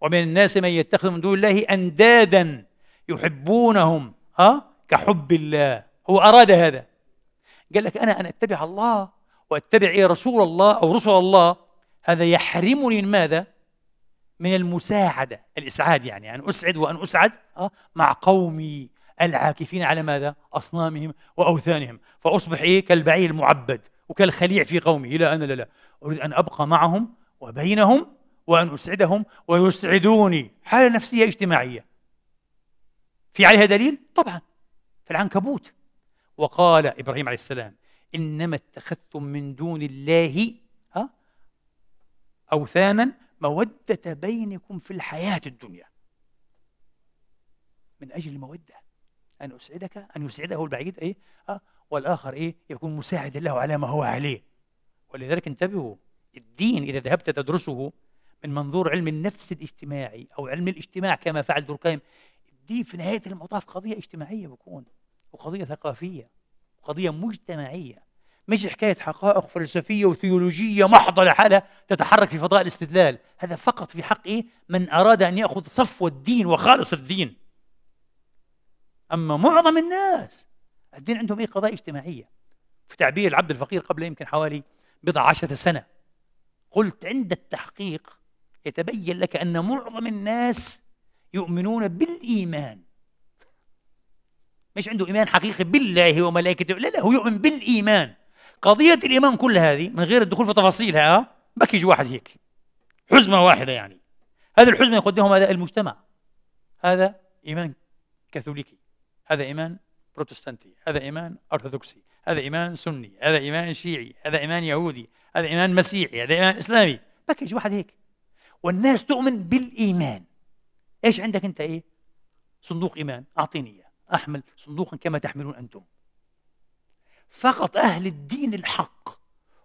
ومن الناس من يتخذ من دون الله أندادا يحبونهم أه؟ كحب الله هو أراد هذا قال لك أنا أن أتبع الله وأتبع إيه رسول الله أو رسل الله هذا يحرمني من ماذا؟ من المساعدة الإسعاد يعني أن أسعد وأن أسعد أه؟ مع قومي العاكفين على ماذا؟ أصنامهم وأوثانهم فأصبح إيه كالبعير المعبد وكالخليع في قومه لا أنا لا لا أريد أن أبقى معهم وبينهم وأن أسعدهم ويسعدوني حالة نفسية اجتماعية. في عليها دليل؟ طبعا. في العنكبوت. وقال إبراهيم عليه السلام إنما اتخذتم من دون الله ها أوثانا مودة بينكم في الحياة الدنيا. من أجل المودة. أن أسعدك أن يسعده البعيد إيه أه؟ والآخر إيه يكون مساعدا له على ما هو عليه. ولذلك انتبهوا الدين إذا ذهبت تدرسه من منظور علم النفس الاجتماعي أو علم الاجتماع كما فعل دوركايم الدين في نهاية المطاف قضية اجتماعية بكون وقضية ثقافية وقضية مجتمعية مش حكاية حقائق فلسفية وثيولوجية محضة لحالها تتحرك في فضاء الاستدلال. هذا فقط في حق إيه؟ من أراد أن يأخذ صفو الدين وخالص الدين. أما معظم الناس الدين عندهم إيه؟ قضايا اجتماعية. في تعبير العبد الفقير قبل يمكن حوالي بضع عشرة سنة قلت عند التحقيق يتبين لك أن معظم الناس يؤمنون بالإيمان. مش عنده إيمان حقيقي بالله وملائكته لا لا هو يؤمن بالإيمان. قضية الإيمان كل هذه من غير الدخول في تفاصيلها بكيج واحد هيك. حزمة واحدة يعني. هذه الحزمة يقدمها هذا المجتمع. هذا إيمان كاثوليكي. هذا إيمان بروتستانتي. هذا إيمان أرثوذكسي. هذا إيمان سني. هذا إيمان شيعي. هذا إيمان يهودي. هذا إيمان مسيحي. هذا إيمان إسلامي. بكيج واحد هيك. والناس تؤمن بالإيمان. إيش عندك أنت؟ إيه؟ صندوق إيمان. أعطيني إياه. أحمل صندوقا كما تحملون أنتم. فقط أهل الدين الحق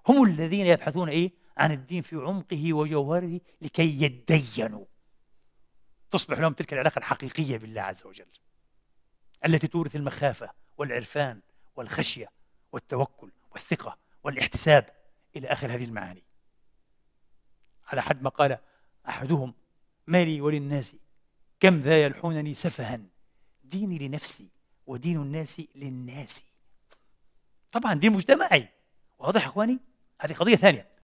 هم الذين يبحثون إيه؟ عن الدين في عمقه وجوهره لكي يدينوا. تصبح لهم تلك العلاقة الحقيقية بالله عز وجل التي تورث المخافة والعرفان والخشية والتوكل والثقة والاحتساب إلى آخر هذه المعاني. على حد ما قال أحدهم ما لي وللناس كم ذا يلحونني سفها؟ ديني لنفسي ودين الناس للناس. طبعا دين مجتمعي. واضح يا إخواني؟ هذه قضية ثانية.